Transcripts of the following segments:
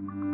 Oh,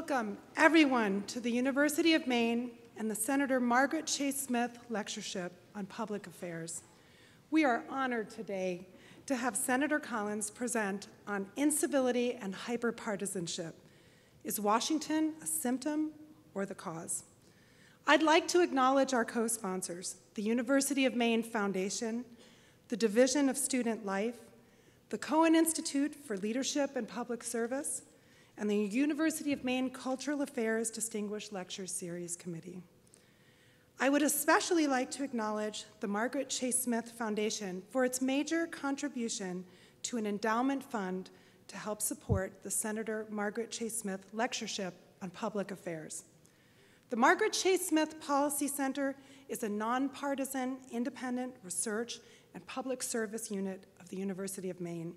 Welcome, everyone, to the University of Maine and the Senator Margaret Chase Smith Lectureship on Public Affairs. We are honored today to have Senator Collins present on incivility and hyperpartisanship. Is Washington a symptom or the cause? I'd like to acknowledge our co sponsors the University of Maine Foundation, the Division of Student Life, the Cohen Institute for Leadership and Public Service, and the University of Maine Cultural Affairs Distinguished Lecture Series Committee. I would especially like to acknowledge the Margaret Chase Smith Foundation for its major contribution to an endowment fund to help support the Senator Margaret Chase Smith Lectureship on Public Affairs. The Margaret Chase Smith Policy Center is a nonpartisan, independent research and public service unit of the University of Maine.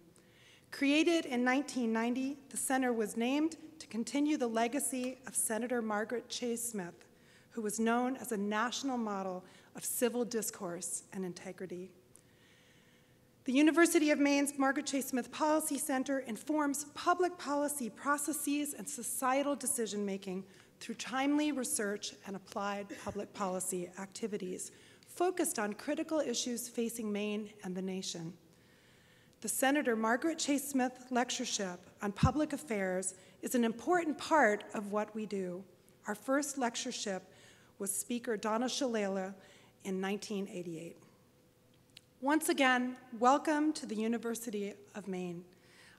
Created in 1990, the center was named to continue the legacy of Senator Margaret Chase Smith, who was known as a national model of civil discourse and integrity. The University of Maine's Margaret Chase Smith Policy Center informs public policy processes and societal decision making through timely research and applied public policy activities focused on critical issues facing Maine and the nation. The Senator Margaret Chase Smith Lectureship on Public Affairs is an important part of what we do. Our first lectureship was Speaker Donna Shalala in 1988. Once again, welcome to the University of Maine.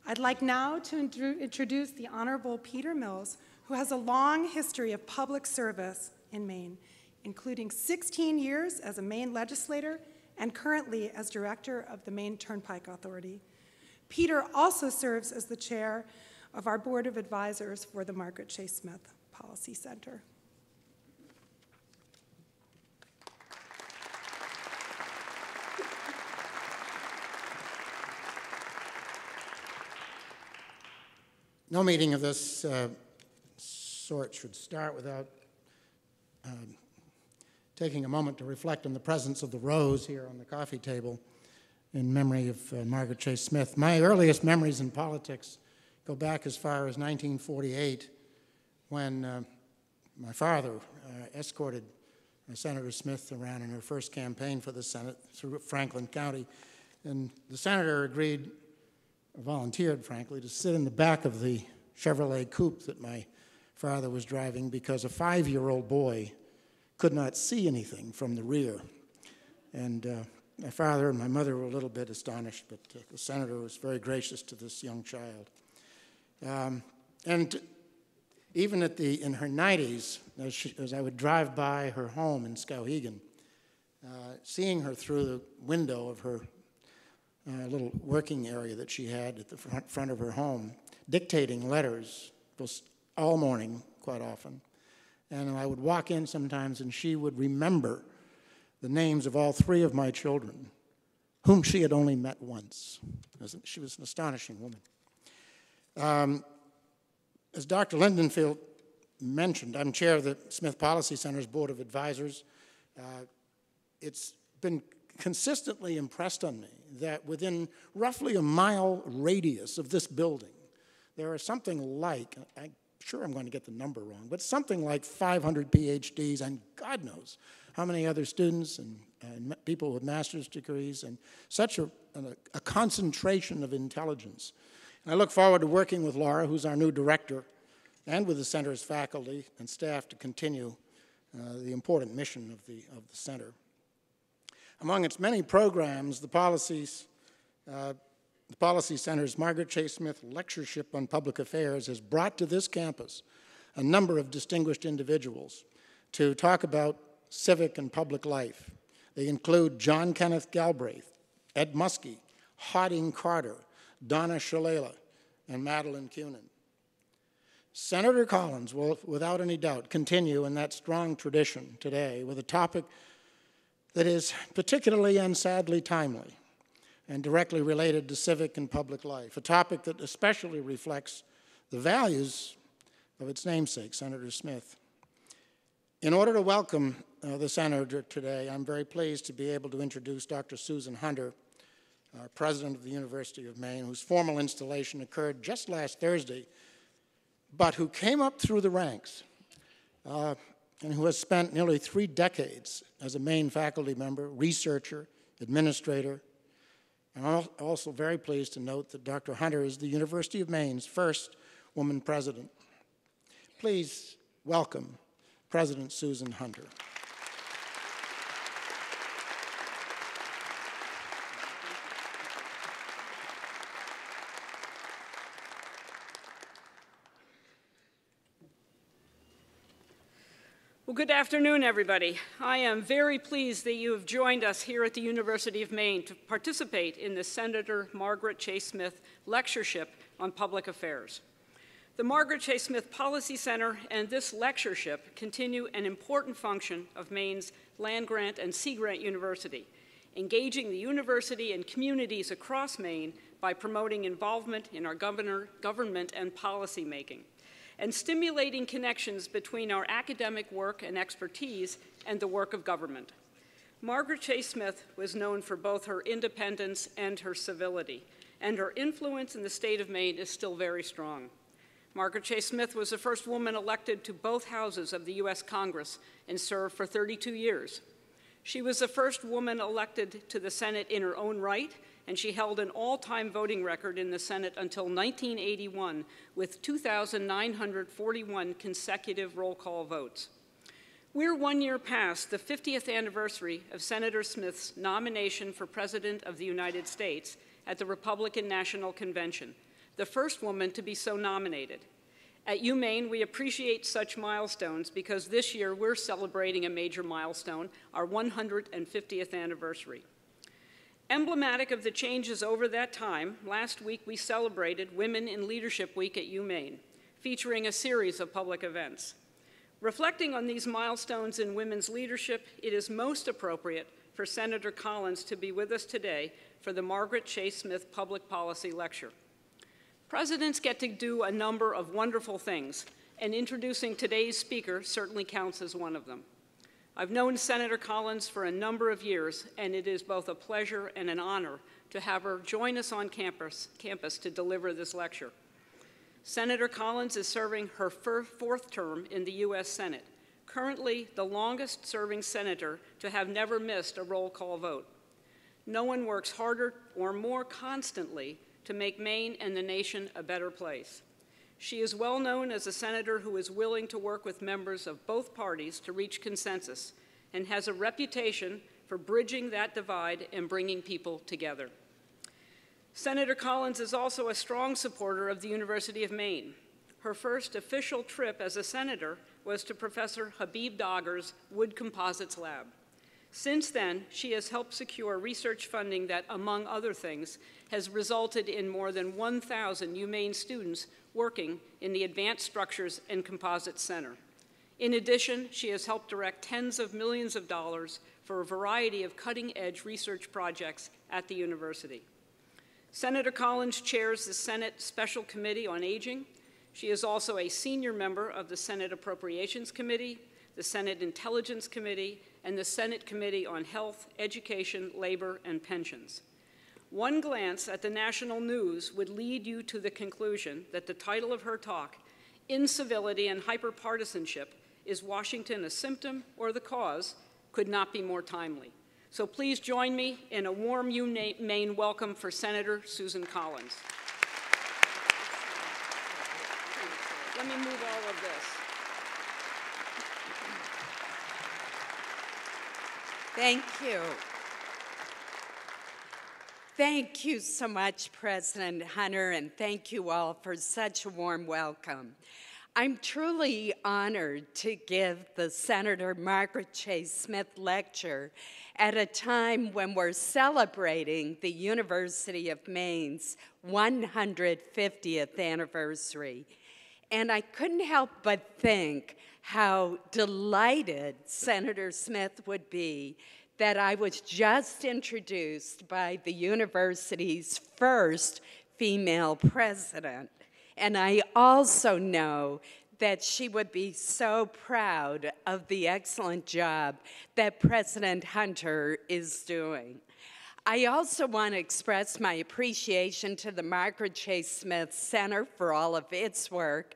I'd like now to introduce the Honorable Peter Mills, who has a long history of public service in Maine, including 16 years as a Maine legislator and currently as director of the Maine Turnpike Authority. Peter also serves as the chair of our board of advisors for the Margaret Chase Smith Policy Center. No meeting of this uh, sort should start without um, taking a moment to reflect on the presence of the rose here on the coffee table in memory of uh, Margaret Chase Smith. My earliest memories in politics go back as far as 1948 when uh, my father uh, escorted Uh, Senator Smith around in her first campaign for the Senate through Franklin County, and the senator agreed, volunteered, frankly, to sit in the back of the Chevrolet coupe that my father was driving because a five-year-old boy could not see anything from the rear. And uh, my father and my mother were a little bit astonished, but uh, the senator was very gracious to this young child. Um, and even at the, in her 90s, as, she, as I would drive by her home in Skowhegan, uh, seeing her through the window of her uh, little working area that she had at the front, front of her home, dictating letters all morning, quite often. And I would walk in sometimes, and she would remember the names of all three of my children, whom she had only met once. She was an astonishing woman. Um, as Dr. Lindenfeld mentioned, I'm chair of the Smith Policy Center's Board of Advisors. Uh, it's been consistently impressed on me that within roughly a mile radius of this building, there are something like, I'm sure I'm going to get the number wrong, but something like 500 PhDs and God knows how many other students and, and people with master's degrees and such a, a, concentration of intelligence. And I look forward to working with Laura, who's our new director, and with the center's faculty and staff to continue uh, the important mission of the, of the center. Among its many programs, the policies, uh, the Policy Center's Margaret Chase Smith Lectureship on Public Affairs has brought to this campus a number of distinguished individuals to talk about civic and public life. They include John Kenneth Galbraith, Ed Muskie, Hodding Carter, Donna Shalala, and Madeleine Kunin. Senator Collins will, without any doubt, continue in that strong tradition today with a topic that is particularly and sadly timely and directly related to civic and public life, a topic that especially reflects the values of its namesake, Senator Smith. In order to welcome uh, the senator today, I'm very pleased to be able to introduce Dr. Susan Hunter, uh, president of the University of Maine, whose formal installation occurred just last Thursday but who came up through the ranks uh, and who has spent nearly three decades as a Maine faculty member, researcher, administrator. And I'm also very pleased to note that Dr. Hunter is the University of Maine's first woman president. Please welcome President Susan Hunter. Well, good afternoon, everybody. I am very pleased that you have joined us here at the University of Maine to participate in the Senator Margaret Chase Smith Lectureship on Public Affairs. The Margaret Chase Smith Policy Center and this lectureship continue an important function of Maine's land-grant and sea-grant university, engaging the university and communities across Maine by promoting involvement in our governor, government and policy making and stimulating connections between our academic work and expertise and the work of government. Margaret Chase Smith was known for both her independence and her civility, and her influence in the state of Maine is still very strong. Margaret Chase Smith was the first woman elected to both houses of the U.S. Congress and served for 32 years. She was the first woman elected to the Senate in her own right and she held an all-time voting record in the Senate until 1981 with 2,941 consecutive roll call votes. We're one year past the 50th anniversary of Senator Smith's nomination for President of the United States at the Republican National Convention, the first woman to be so nominated. At UMaine, we appreciate such milestones because this year we're celebrating a major milestone, our 150th anniversary. Emblematic of the changes over that time, last week we celebrated Women in Leadership Week at UMaine, featuring a series of public events. Reflecting on these milestones in women's leadership, it is most appropriate for Senator Collins to be with us today for the Margaret Chase Smith Public Policy Lecture. Presidents get to do a number of wonderful things, and introducing today's speaker certainly counts as one of them. I've known Senator Collins for a number of years, and it is both a pleasure and an honor to have her join us on campus, campus to deliver this lecture. Senator Collins is serving her fourth term in the U.S. Senate, currently the longest serving senator to have never missed a roll call vote. No one works harder or more constantly to make Maine and the nation a better place. She is well known as a senator who is willing to work with members of both parties to reach consensus and has a reputation for bridging that divide and bringing people together. Senator Collins is also a strong supporter of the University of Maine. Her first official trip as a senator was to Professor Habib Dagher's Wood Composites Lab. Since then, she has helped secure research funding that, among other things, has resulted in more than 1,000 UMaine students working in the Advanced Structures and Composites Center. In addition, she has helped direct tens of millions of dollars for a variety of cutting-edge research projects at the university. Senator Collins chairs the Senate Special Committee on Aging. She is also a senior member of the Senate Appropriations Committee, the Senate Intelligence Committee, and the Senate Committee on Health, Education, Labor, and Pensions. One glance at the national news would lead you to the conclusion that the title of her talk, Incivility and Hyperpartisanship, is Washington a symptom or the cause, could not be more timely. So please join me in a warm UMaine welcome for Senator Susan Collins. Let me move all of this. Thank you. Thank you so much, President Hunter, and thank you all for such a warm welcome. I'm truly honored to give the Senator Margaret Chase Smith Lecture at a time when we're celebrating the University of Maine's 150th anniversary. And I couldn't help but think how delighted Senator Smith would be that I was just introduced by the university's first female president. And I also know that she would be so proud of the excellent job that President Hunter is doing. I also want to express my appreciation to the Margaret Chase Smith Center for all of its work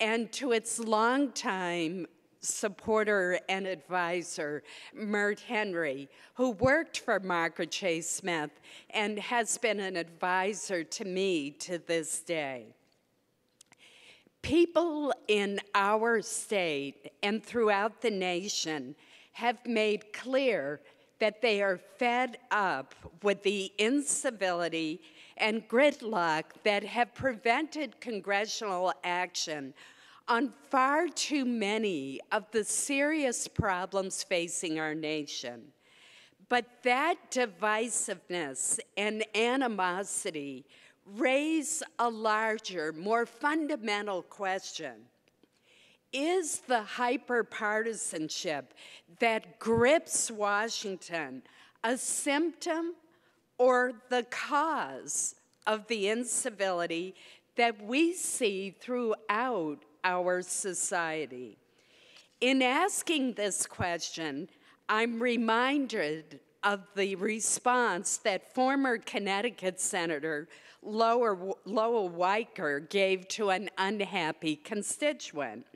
and to its longtime supporter and advisor, Mert Henry, who worked for Margaret Chase Smith and has been an advisor to me to this day. People in our state and throughout the nation have made clear that they are fed up with the incivility and gridlock that have prevented congressional action on far too many of the serious problems facing our nation. But that divisiveness and animosity raise a larger, more fundamental question. Is the hyperpartisanship that grips Washington a symptom or the cause of the incivility that we see throughout our society? In asking this question, I'm reminded of the response that former Connecticut Senator Lowell Weicker gave to an unhappy constituent.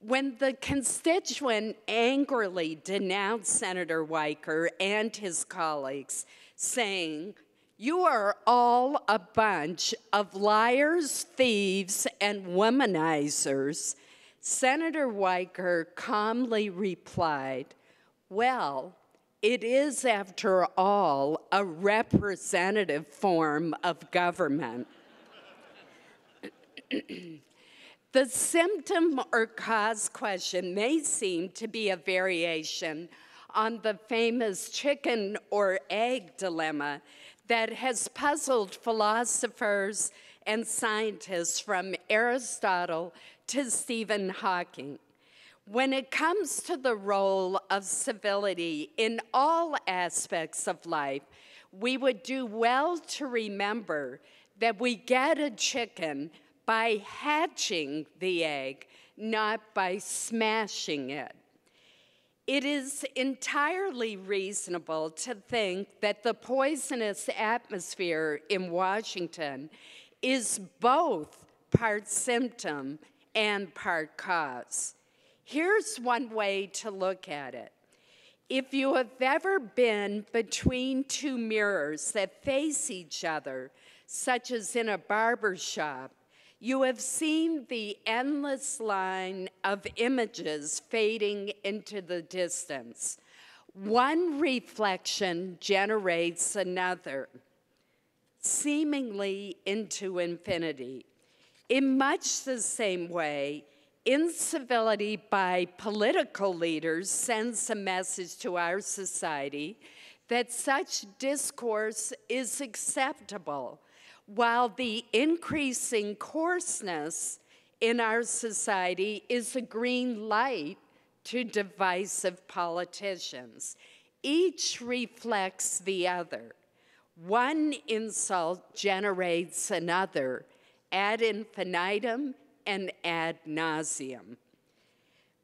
When the constituent angrily denounced Senator Weicker and his colleagues, saying, You are all a bunch of liars, thieves, and womanizers, Senator Weicker calmly replied, Well, it is, after all, a representative form of government. the symptom or cause question may seem to be a variation on the famous chicken or egg dilemma that has puzzled philosophers and scientists from Aristotle to Stephen Hawking. When it comes to the role of civility in all aspects of life, we would do well to remember that we get a chicken by hatching the egg, not by smashing it. It is entirely reasonable to think that the poisonous atmosphere in Washington is both part symptom and part cause. Here's one way to look at it. If you have ever been between two mirrors that face each other, such as in a barber shop, you have seen the endless line of images fading into the distance. One reflection generates another, seemingly into infinity. In much the same way, incivility by political leaders sends a message to our society that such discourse is acceptable, while the increasing coarseness in our society is a green light to divisive politicians. Each reflects the other. One insult generates another ad infinitum and ad nauseum.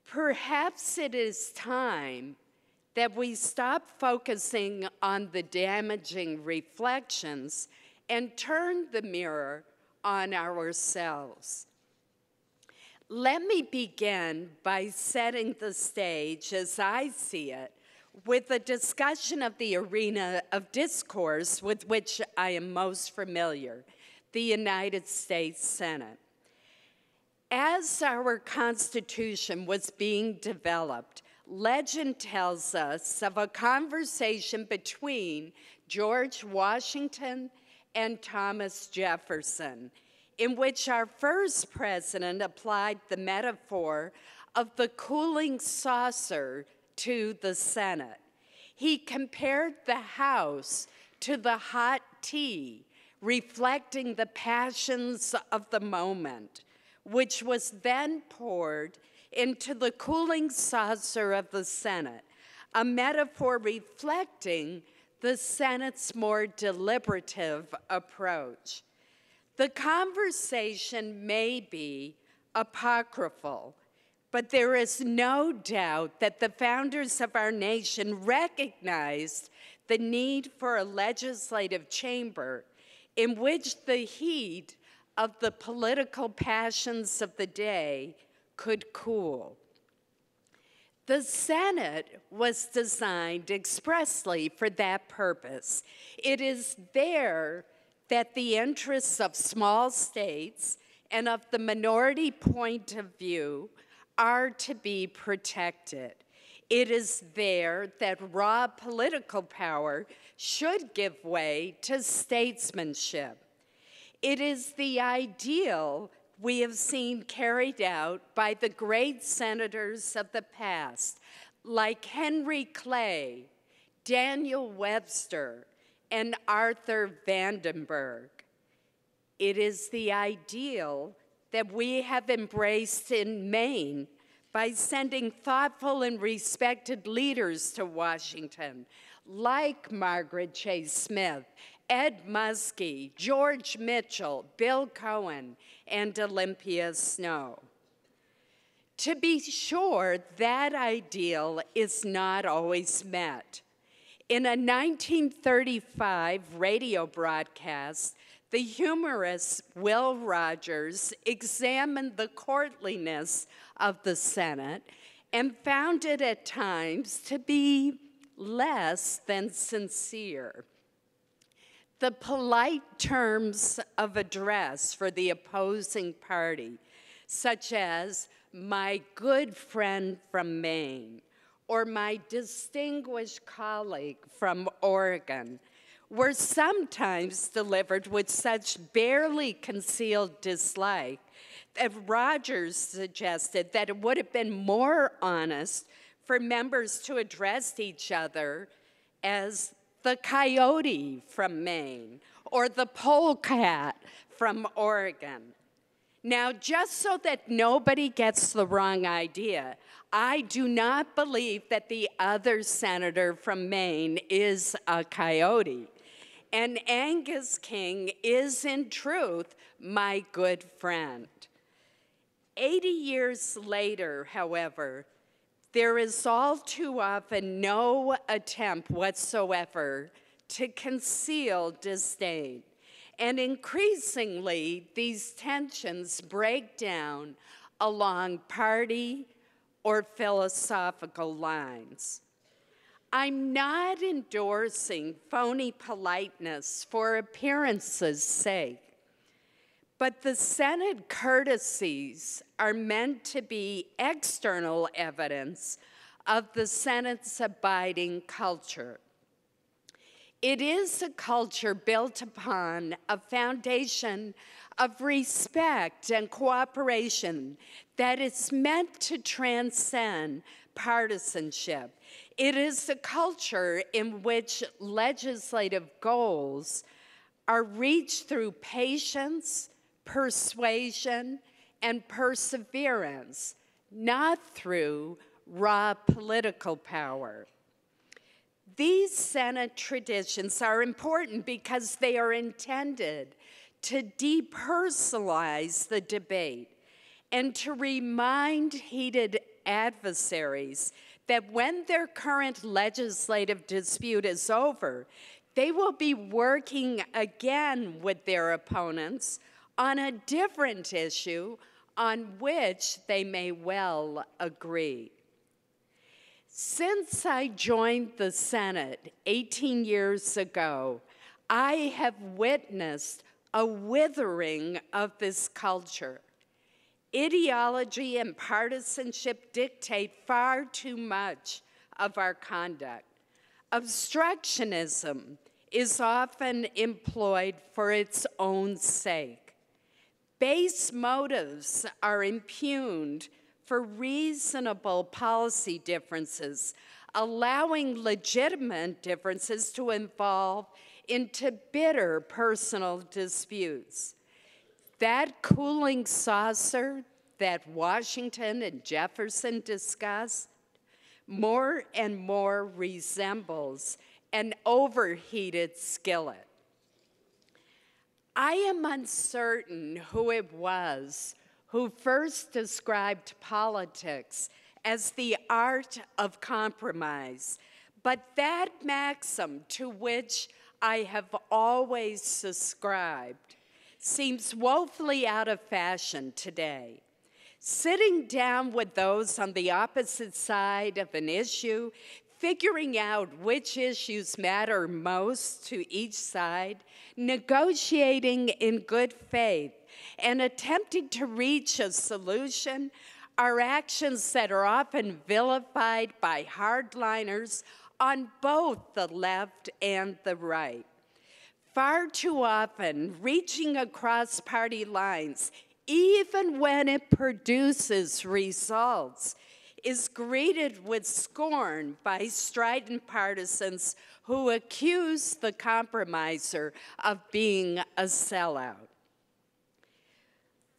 Perhaps it is time that we stop focusing on the damaging reflections and turn the mirror on ourselves. Let me begin by setting the stage as I see it with a discussion of the arena of discourse with which I am most familiar the United States Senate. As our Constitution was being developed, legend tells us of a conversation between George Washington and Thomas Jefferson, in which our first president applied the metaphor of the cooling saucer to the Senate. He compared the House to the hot tea, reflecting the passions of the moment which was then poured into the cooling saucer of the Senate, a metaphor reflecting the Senate's more deliberative approach. The conversation may be apocryphal, but there is no doubt that the founders of our nation recognized the need for a legislative chamber in which the heat of the political passions of the day could cool. The Senate was designed expressly for that purpose. It is there that the interests of small states and of the minority point of view are to be protected. It is there that raw political power should give way to statesmanship. It is the ideal we have seen carried out by the great senators of the past, like Henry Clay, Daniel Webster, and Arthur Vandenberg. It is the ideal that we have embraced in Maine by sending thoughtful and respected leaders to Washington, like Margaret Chase Smith Ed Muskie, George Mitchell, Bill Cohen, and Olympia Snowe. To be sure, that ideal is not always met. In a 1935 radio broadcast, the humorist Will Rogers examined the courtliness of the Senate and found it at times to be less than sincere. The polite terms of address for the opposing party, such as my good friend from Maine or my distinguished colleague from Oregon, were sometimes delivered with such barely concealed dislike that Rogers suggested that it would have been more honest for members to address each other as the coyote from Maine or the polecat from Oregon. Now, just so that nobody gets the wrong idea, I do not believe that the other senator from Maine is a coyote. And Angus King is, in truth, my good friend. 80 years later, however, there is all too often no attempt whatsoever to conceal disdain. And increasingly, these tensions break down along party or philosophical lines. I'm not endorsing phony politeness for appearance's sake, but the Senate courtesies are meant to be external evidence of the Senate's abiding culture. It is a culture built upon a foundation of respect and cooperation that is meant to transcend partisanship. It is a culture in which legislative goals are reached through patience, persuasion, and perseverance, not through raw political power. These Senate traditions are important because they are intended to depersonalize the debate and to remind heated adversaries that when their current legislative dispute is over, they will be working again with their opponents on a different issue on which they may well agree. Since I joined the Senate 18 years ago, I have witnessed a withering of this culture. Ideology and partisanship dictate far too much of our conduct. Obstructionism is often employed for its own sake. Base motives are impugned for reasonable policy differences, allowing legitimate differences to evolve into bitter personal disputes. That cooling saucer that Washington and Jefferson discussed more and more resembles an overheated skillet. I am uncertain who it was who first described politics as the art of compromise, but that maxim to which I have always subscribed seems woefully out of fashion today. Sitting down with those on the opposite side of an issue, figuring out which issues matter most to each side, negotiating in good faith, and attempting to reach a solution are actions that are often vilified by hardliners on both the left and the right. Far too often, reaching across party lines, even when it produces results, is greeted with scorn by strident partisans who accuse the compromiser of being a sellout.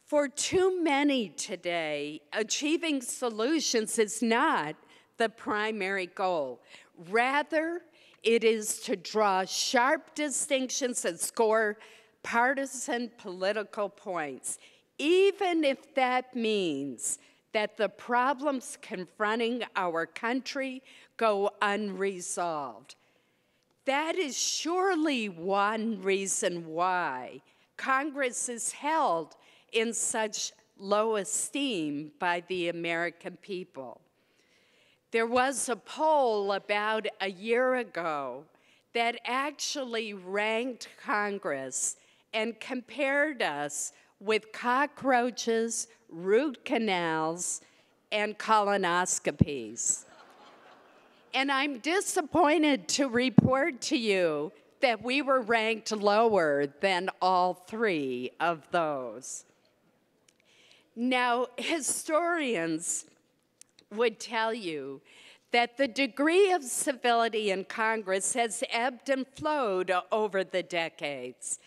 For too many today, achieving solutions is not the primary goal. Rather, it is to draw sharp distinctions and score partisan political points, even if that means that the problems confronting our country go unresolved. That is surely one reason why Congress is held in such low esteem by the American people. There was a poll about a year ago that actually ranked Congress and compared us with cockroaches, root canals, and colonoscopies. and I'm disappointed to report to you that we were ranked lower than all three of those. Now, historians would tell you that the degree of civility in Congress has ebbed and flowed over the decades.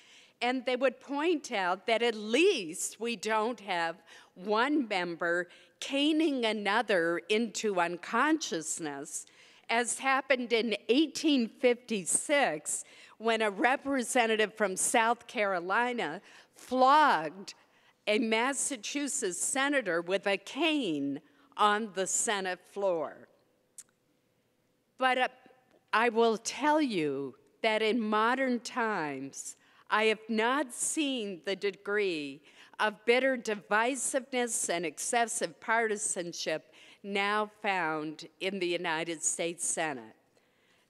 And they would point out that at least we don't have one member caning another into unconsciousness, as happened in 1856 when a representative from South Carolina flogged a Massachusetts senator with a cane on the Senate floor. But uh, I will tell you that in modern times, I have not seen the degree of bitter divisiveness and excessive partisanship now found in the United States Senate.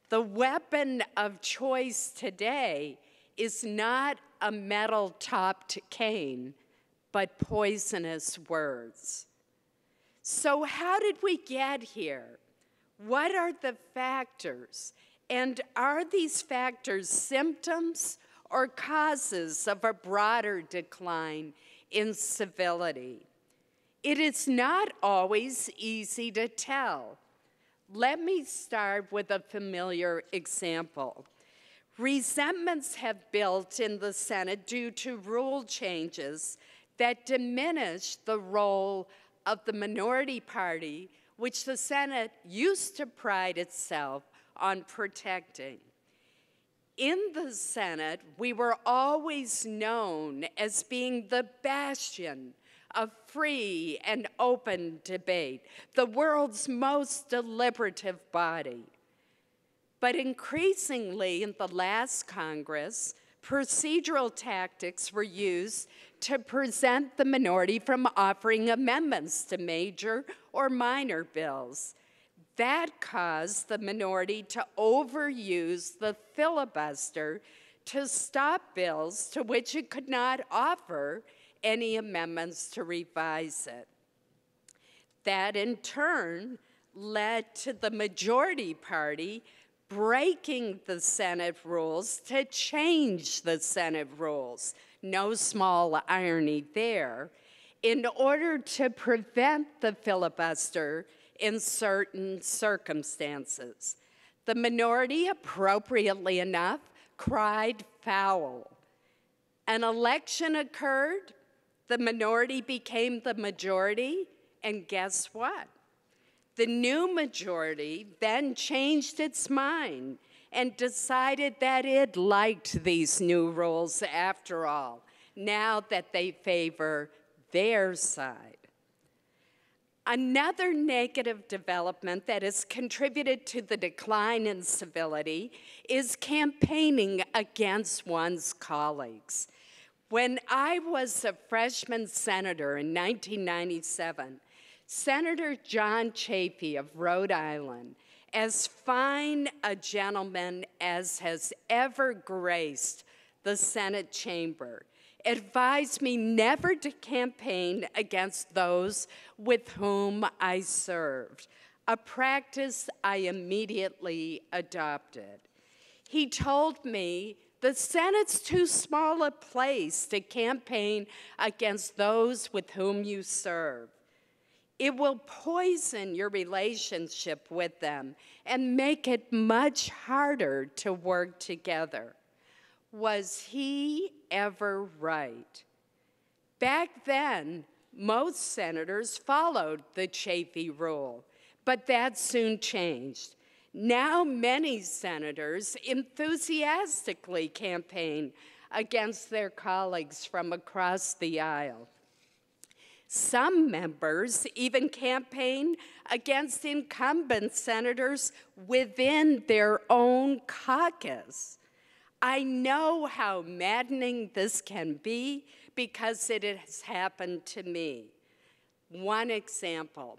The weapon of choice today is not a metal topped cane, but poisonous words. So, how did we get here? What are the factors? And are these factors symptoms or causes of a broader decline in civility? It is not always easy to tell. Let me start with a familiar example. Resentments have built in the Senate due to rule changes that diminish the role of the minority party, which the Senate used to pride itself on protecting. In the Senate, we were always known as being the bastion of free and open debate, the world's most deliberative body. But increasingly in the last Congress, procedural tactics were used to present the minority from offering amendments to major or minor bills. That caused the minority to overuse the filibuster to stop bills to which it could not offer any amendments to revise it. That in turn led to the majority party breaking the Senate rules to change the Senate rules. No small irony there. In order to prevent the filibuster in certain circumstances. The minority, appropriately enough, cried foul. An election occurred, the minority became the majority, and guess what? The new majority then changed its mind and decided that it liked these new rules after all, now that they favor their side. Another negative development that has contributed to the decline in civility is campaigning against one's colleagues. When I was a freshman senator in 1997, Senator John Chafee of Rhode Island, as fine a gentleman as has ever graced the Senate chamber, advised me never to campaign against those with whom I served, a practice I immediately adopted. He told me the Senate's too small a place to campaign against those with whom you serve. It will poison your relationship with them and make it much harder to work together. Was he ever right? Back then, most senators followed the Chafee rule, but that soon changed. Now, many senators enthusiastically campaign against their colleagues from across the aisle. Some members even campaign against incumbent senators within their own caucus. I know how maddening this can be because it has happened to me. One example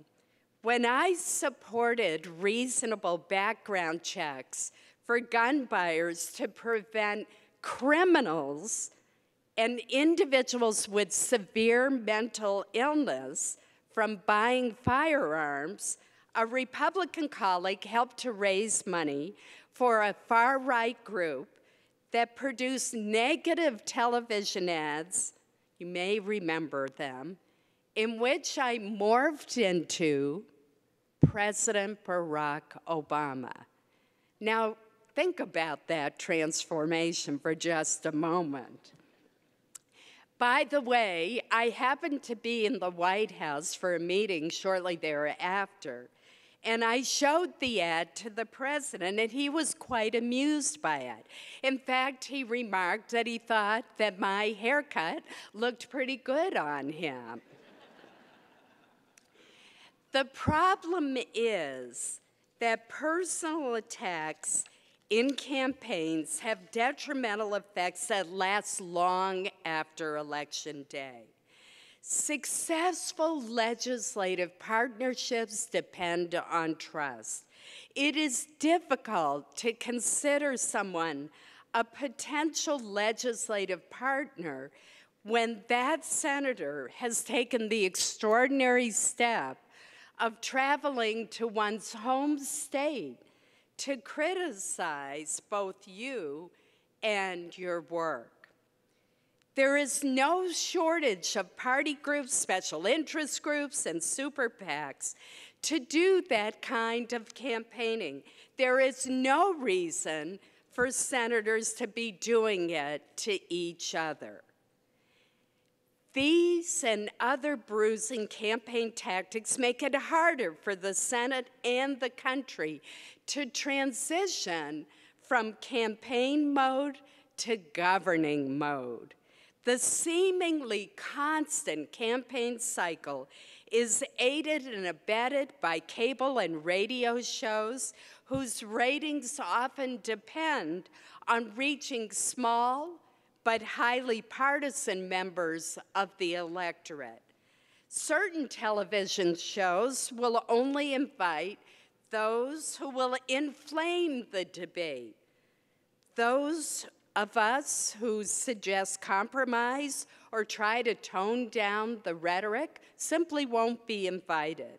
when I supported reasonable background checks for gun buyers to prevent criminals and individuals with severe mental illness from buying firearms, a Republican colleague helped to raise money for a far right group that produced negative television ads, you may remember them, in which I morphed into President Barack Obama. Now, think about that transformation for just a moment. By the way, I happened to be in the White House for a meeting shortly thereafter, and I showed the ad to the president, and he was quite amused by it. In fact, he remarked that he thought that my haircut looked pretty good on him. the problem is that personal attacks in campaigns have detrimental effects that last long after election day. Successful legislative partnerships depend on trust. It is difficult to consider someone a potential legislative partner when that senator has taken the extraordinary step of traveling to one's home state to criticize both you and your work. There is no shortage of party groups, special interest groups, and super PACs to do that kind of campaigning. There is no reason for senators to be doing it to each other. These and other bruising campaign tactics make it harder for the Senate and the country to transition from campaign mode to governing mode. The seemingly constant campaign cycle is aided and abetted by cable and radio shows whose ratings often depend on reaching small but highly partisan members of the electorate. Certain television shows will only invite those who will inflame the debate, those of us who suggest compromise or try to tone down the rhetoric simply won't be invited.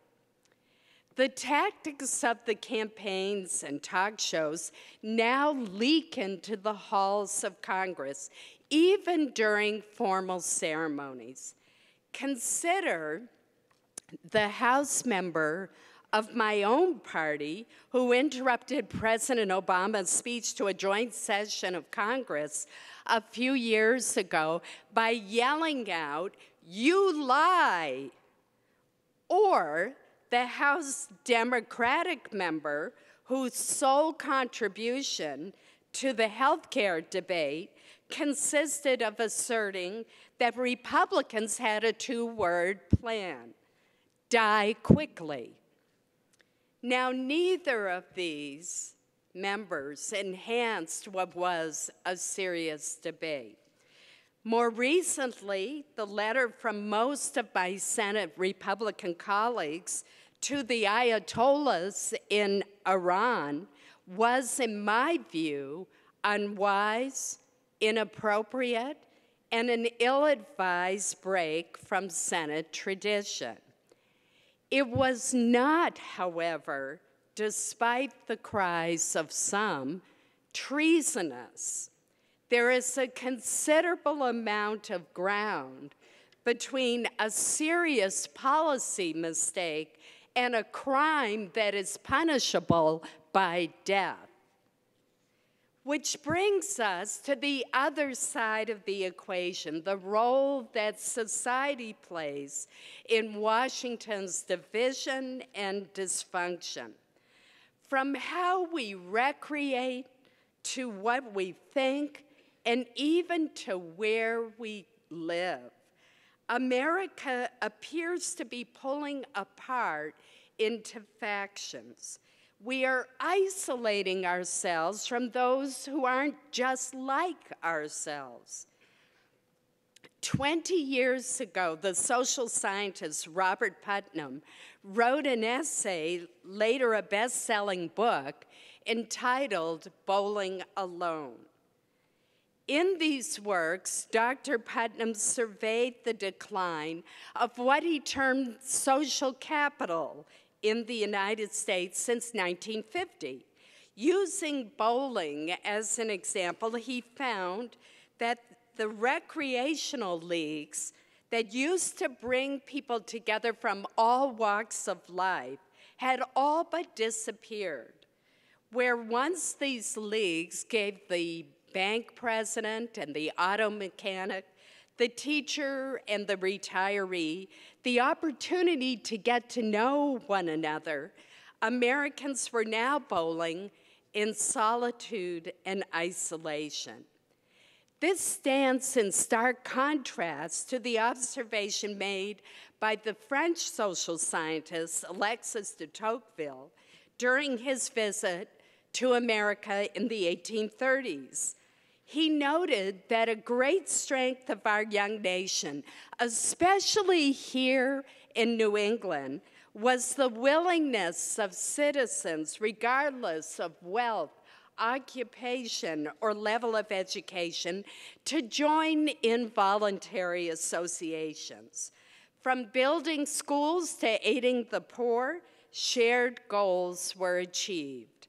The tactics of the campaigns and talk shows now leak into the halls of Congress, even during formal ceremonies. Consider the House member of my own party who interrupted President Obama's speech to a joint session of Congress a few years ago by yelling out, You lie! Or the House Democratic member whose sole contribution to the health care debate consisted of asserting that Republicans had a two word plan die quickly. Now, neither of these members enhanced what was a serious debate. More recently, the letter from most of my Senate Republican colleagues to the Ayatollahs in Iran was, in my view, unwise, inappropriate, and an ill advised break from Senate tradition. It was not, however, despite the cries of some, treasonous. There is a considerable amount of ground between a serious policy mistake and a crime that is punishable by death. Which brings us to the other side of the equation the role that society plays in Washington's division and dysfunction. From how we recreate to what we think, and even to where we live. America appears to be pulling apart into factions we are isolating ourselves from those who aren't just like ourselves. 20 years ago, the social scientist Robert Putnam wrote an essay, later a best selling book, entitled Bowling Alone. In these works, Dr. Putnam surveyed the decline of what he termed social capital in the United States since 1950. Using bowling as an example, he found that the recreational leagues that used to bring people together from all walks of life had all but disappeared. Where once these leagues gave the bank president and the auto mechanic the teacher and the retiree the opportunity to get to know one another, Americans were now bowling in solitude and isolation. This stands in stark contrast to the observation made by the French social scientist Alexis de Tocqueville during his visit to America in the 1830s. He noted that a great strength of our young nation, especially here in New England, was the willingness of citizens, regardless of wealth, occupation, or level of education, to join in voluntary associations. From building schools to aiding the poor, shared goals were achieved.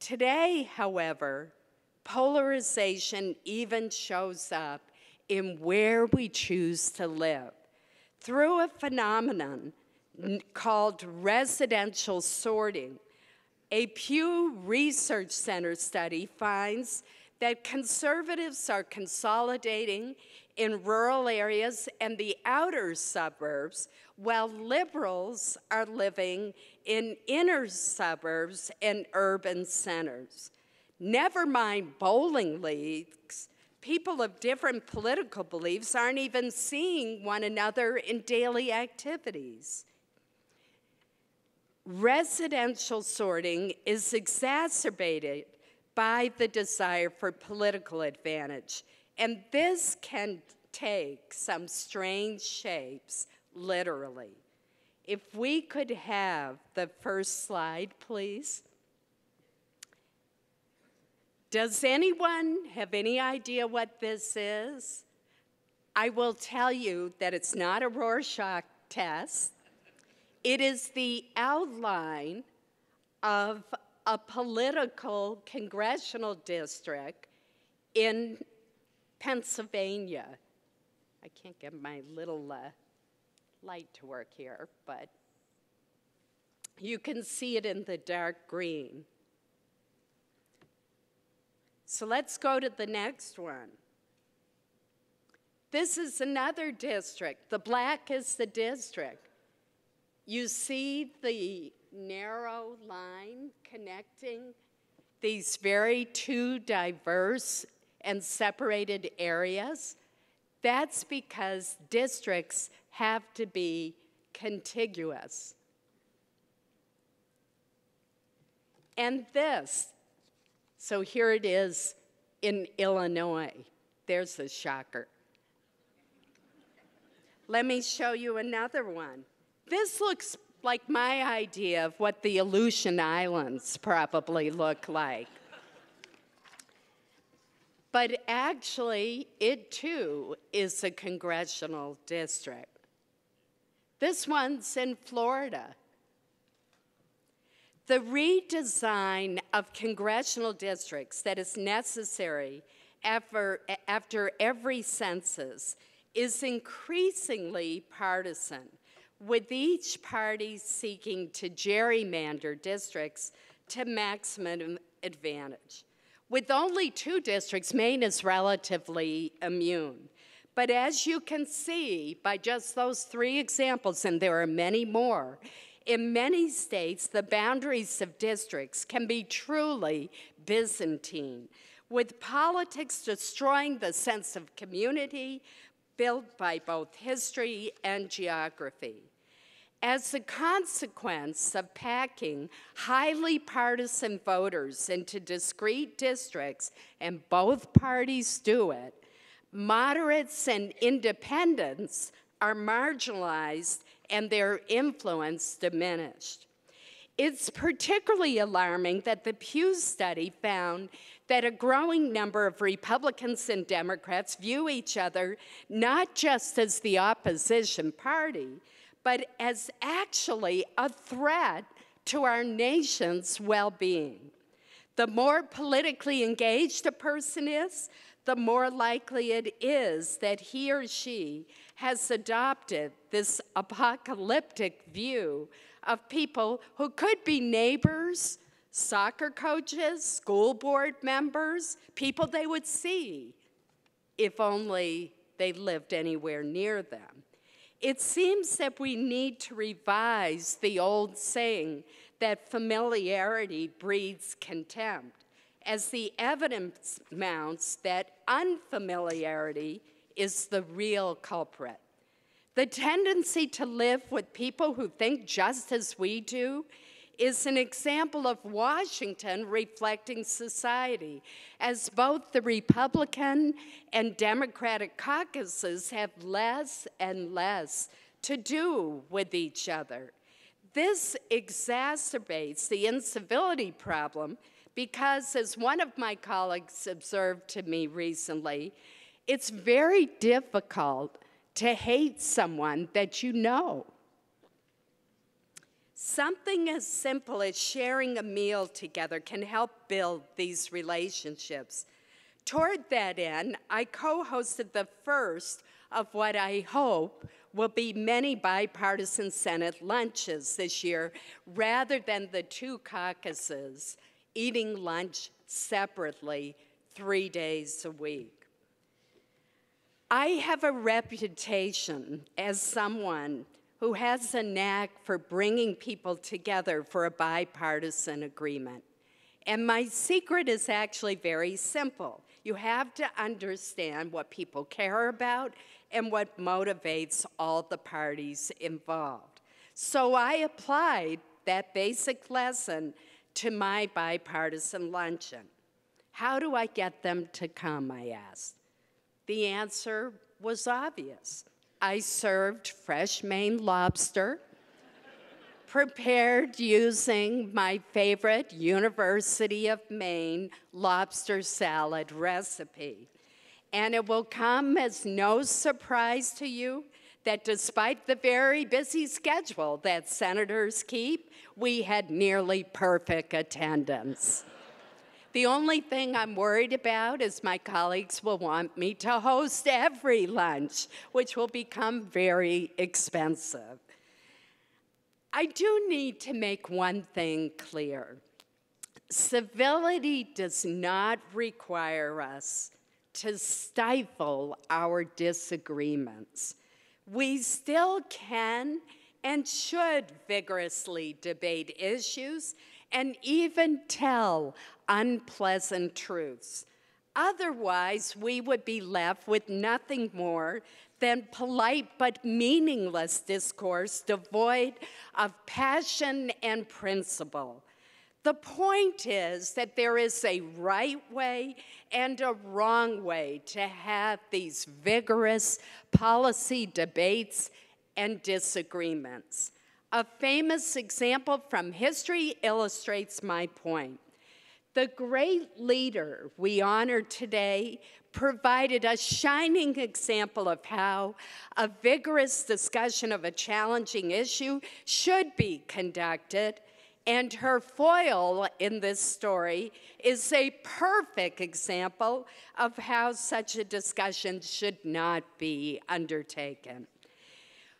Today, however, polarization even shows up in where we choose to live through a phenomenon called residential sorting. A Pew Research Center study finds that conservatives are consolidating in rural areas and the outer suburbs, while liberals are living in inner suburbs and urban centers. Never mind bowling leagues, people of different political beliefs aren't even seeing one another in daily activities. Residential sorting is exacerbated by the desire for political advantage, and this can take some strange shapes, literally. If we could have the first slide, please. Does anyone have any idea what this is? I will tell you that it's not a Rorschach test. It is the outline of a political congressional district in Pennsylvania. I can't get my little uh, light to work here, but you can see it in the dark green. So let's go to the next one. This is another district. The black is the district. You see the narrow line connecting these very two diverse and separated areas? That's because districts have to be contiguous. And this, so here it is in Illinois. There's the shocker. Let me show you another one. This looks like my idea of what the Aleutian Islands probably look like. But actually, it too is a congressional district. This one's in Florida. The redesign of congressional districts that is necessary after, after every census is increasingly partisan, with each party seeking to gerrymander districts to maximum advantage. With only two districts, Maine is relatively immune. But as you can see by just those three examples, and there are many more, in many states, the boundaries of districts can be truly Byzantine, with politics destroying the sense of community built by both history and geography. As a consequence of packing highly partisan voters into discrete districts, and both parties do it, moderates and independents are marginalized and their influence diminished. It's particularly alarming that the Pew study found that a growing number of Republicans and Democrats view each other not just as the opposition party, but as actually a threat to our nation's well being. The more politically engaged a person is, the more likely it is that he or she has adopted this apocalyptic view of people who could be neighbors, soccer coaches, school board members, people they would see if only they lived anywhere near them. It seems that we need to revise the old saying that familiarity breeds contempt, as the evidence mounts that unfamiliarity is the real culprit. The tendency to live with people who think just as we do is an example of Washington reflecting society, as both the Republican and Democratic caucuses have less and less to do with each other. This exacerbates the incivility problem because, as one of my colleagues observed to me recently, it's very difficult to hate someone that you know. Something as simple as sharing a meal together can help build these relationships. Toward that end, I co hosted the first of what I hope will be many bipartisan Senate lunches this year rather than the two caucuses eating lunch separately three days a week. I have a reputation as someone who has a knack for bringing people together for a bipartisan agreement. And my secret is actually very simple. You have to understand what people care about and what motivates all the parties involved. So I applied that basic lesson to my bipartisan luncheon. How do I get them to come? I asked. The answer was obvious. I served fresh Maine lobster, prepared using my favorite University of Maine lobster salad recipe. And it will come as no surprise to you that despite the very busy schedule that senators keep, we had nearly perfect attendance. The only thing I'm worried about is my colleagues will want me to host every lunch, which will become very expensive. I do need to make one thing clear. Civility does not require us to stifle our disagreements. We still can and should vigorously debate issues and even tell unpleasant truths. Otherwise, we would be left with nothing more than polite but meaningless discourse devoid of passion and principle. The point is that there is a right way and a wrong way to have these vigorous policy debates and disagreements. A famous example from history illustrates my point. The great leader we honor today provided a shining example of how a vigorous discussion of a challenging issue should be conducted and her foil in this story is a perfect example of how such a discussion should not be undertaken.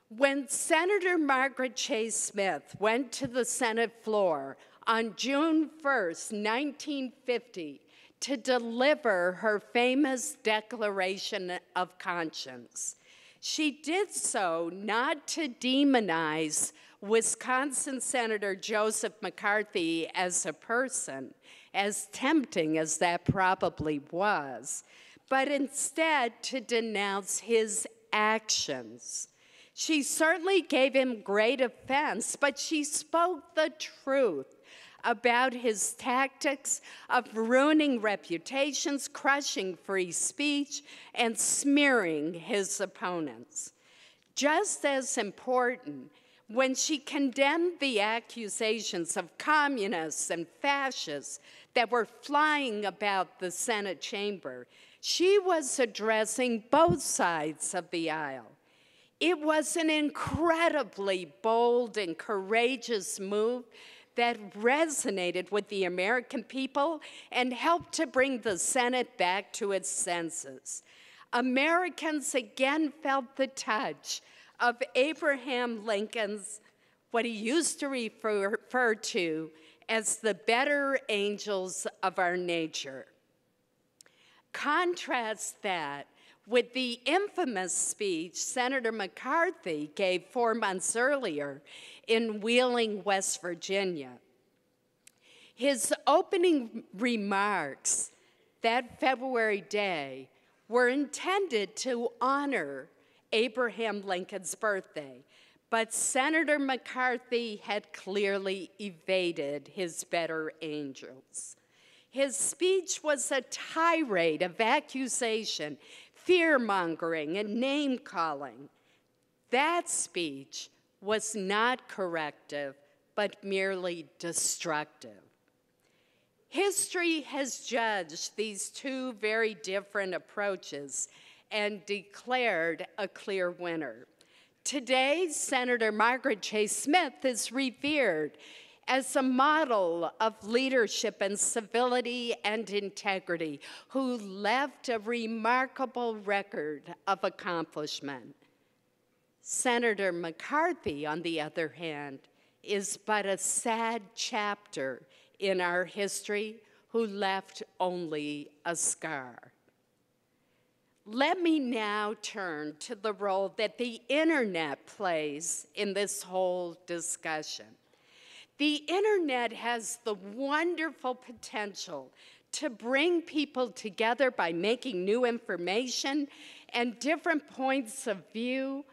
When Senator Margaret Chase Smith went to the Senate floor on June 1st, 1950, to deliver her famous Declaration of Conscience, she did so not to demonize Wisconsin Senator Joseph McCarthy as a person, as tempting as that probably was, but instead to denounce his actions. She certainly gave him great offense, but she spoke the truth about his tactics of ruining reputations, crushing free speech, and smearing his opponents. Just as important, when she condemned the accusations of communists and fascists that were flying about the Senate chamber, she was addressing both sides of the aisle. It was an incredibly bold and courageous move that resonated with the American people and helped to bring the Senate back to its senses. Americans again felt the touch of Abraham Lincoln's, what he used to refer, refer to as the better angels of our nature. Contrast that with the infamous speech Senator McCarthy gave four months earlier in Wheeling, West Virginia. His opening remarks that February day were intended to honor Abraham Lincoln's birthday, But Senator McCarthy had clearly evaded his better angels. His speech was a tirade of accusation, fear mongering, and name calling. That speech was not corrective, but merely destructive. History has judged these two very different approaches and declared a clear winner. Today, Senator Margaret Chase Smith is revered as a model of leadership and civility and integrity who left a remarkable record of accomplishment. Senator McCarthy, on the other hand, is but a sad chapter in our history who left only a scar. Let me now turn to the role that the internet plays in this whole discussion. The internet has the wonderful potential to bring people together by making new information and different points of view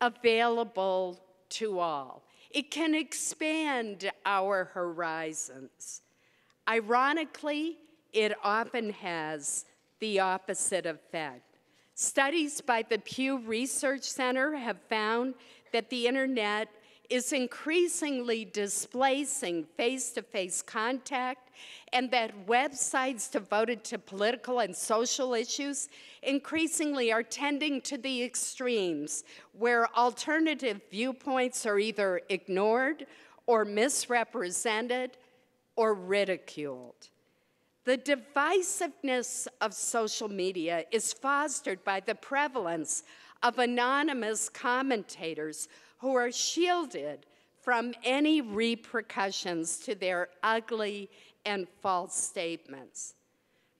available to all. It can expand our horizons. Ironically, it often has the opposite effect. Studies by the Pew Research Center have found that the internet is increasingly displacing face to face contact, and that websites devoted to political and social issues increasingly are tending to the extremes, where alternative viewpoints are either ignored or misrepresented or ridiculed. The divisiveness of social media is fostered by the prevalence of anonymous commentators who are shielded from any repercussions to their ugly and false statements.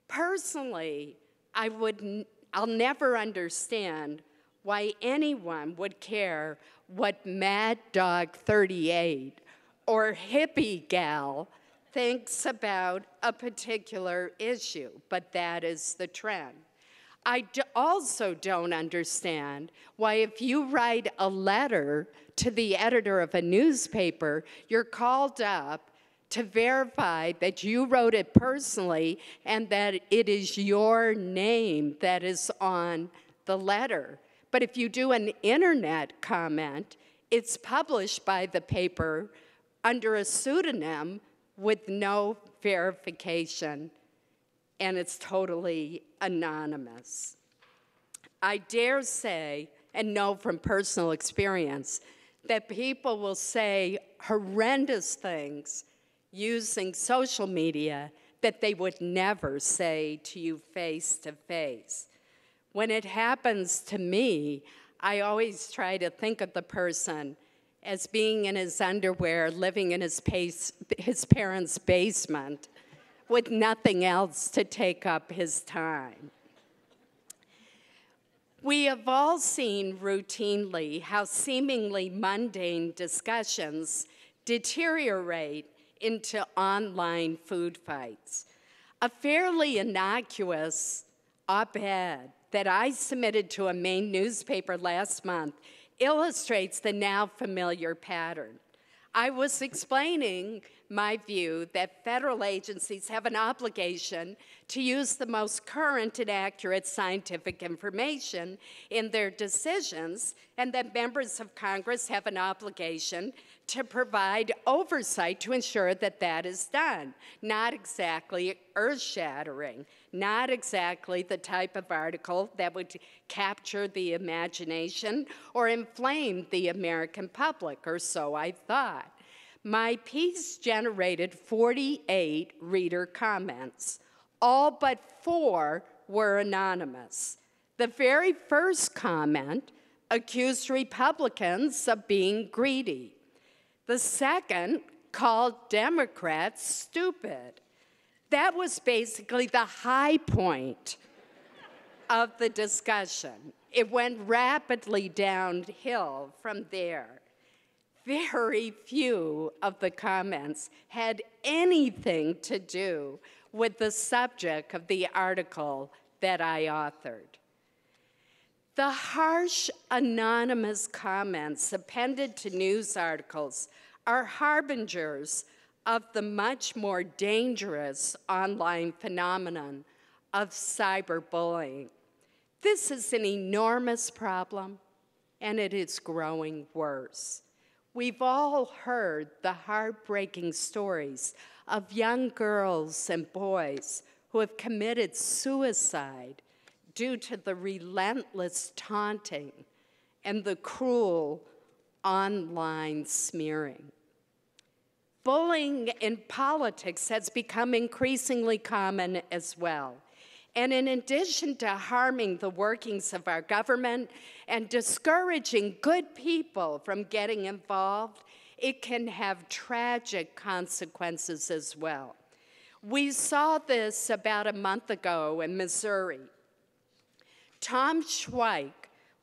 Personally, I would I'll never understand why anyone would care what Mad Dog 38 or Hippie Gal thinks about a particular issue, but that is the trend. I also don't understand why, if you write a letter to the editor of a newspaper, you're called up to verify that you wrote it personally and that it is your name that is on the letter. But if you do an internet comment, it's published by the paper under a pseudonym with no verification, and it's totally anonymous. I dare say, and know from personal experience, that people will say horrendous things using social media that they would never say to you face to face. When it happens to me, I always try to think of the person as being in his underwear, living in his, pace, his parents' basement with nothing else to take up his time. We have all seen routinely how seemingly mundane discussions deteriorate into online food fights. A fairly innocuous op ed that I submitted to a Maine newspaper last month illustrates the now familiar pattern. I was explaining my view that federal agencies have an obligation to use the most current and accurate scientific information in their decisions, and that members of Congress have an obligation to provide oversight to ensure that that is done. Not exactly earth shattering, not exactly the type of article that would capture the imagination or inflame the American public, or so I thought. My piece generated 48 reader comments. All but four were anonymous. The very first comment accused Republicans of being greedy. The second called Democrats stupid. That was basically the high point of the discussion. It went rapidly downhill from there very few of the comments had anything to do with the subject of the article that I authored. The harsh, anonymous comments appended to news articles are harbingers of the much more dangerous online phenomenon of cyberbullying. This is an enormous problem, and it is growing worse. We've all heard the heartbreaking stories of young girls and boys who have committed suicide due to the relentless taunting and the cruel online smearing. Bullying in politics has become increasingly common as well. And in addition to harming the workings of our government and discouraging good people from getting involved, it can have tragic consequences as well. We saw this about a month ago in Missouri. Tom Schweich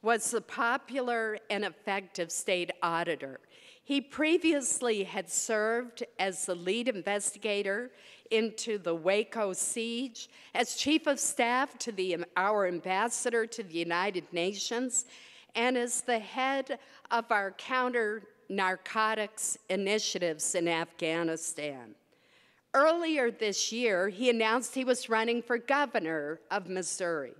was the popular and effective state auditor. He previously had served as the lead investigator into the Waco siege, as chief of staff to the, our ambassador to the United Nations, and as the head of our counter narcotics initiatives in Afghanistan. Earlier this year, he announced he was running for governor of Missouri.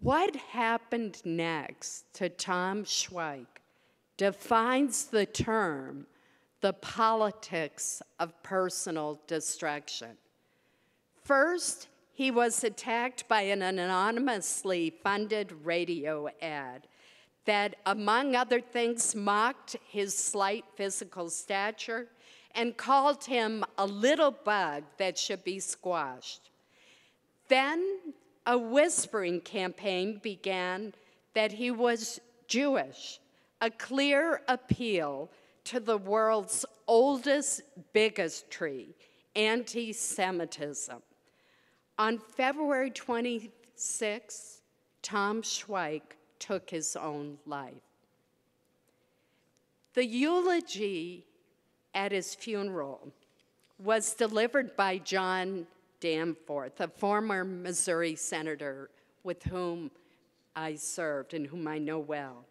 What happened next to Tom Schweich defines the term the politics of personal destruction. First, he was attacked by an anonymously funded radio ad that, among other things, mocked his slight physical stature and called him a little bug that should be squashed. Then a whispering campaign began that he was Jewish, a clear appeal to the world's oldest bigotry, anti Semitism. On February 26, Tom Schweich took his own life. The eulogy at his funeral was delivered by John Danforth, a former Missouri senator with whom I served and whom I know well.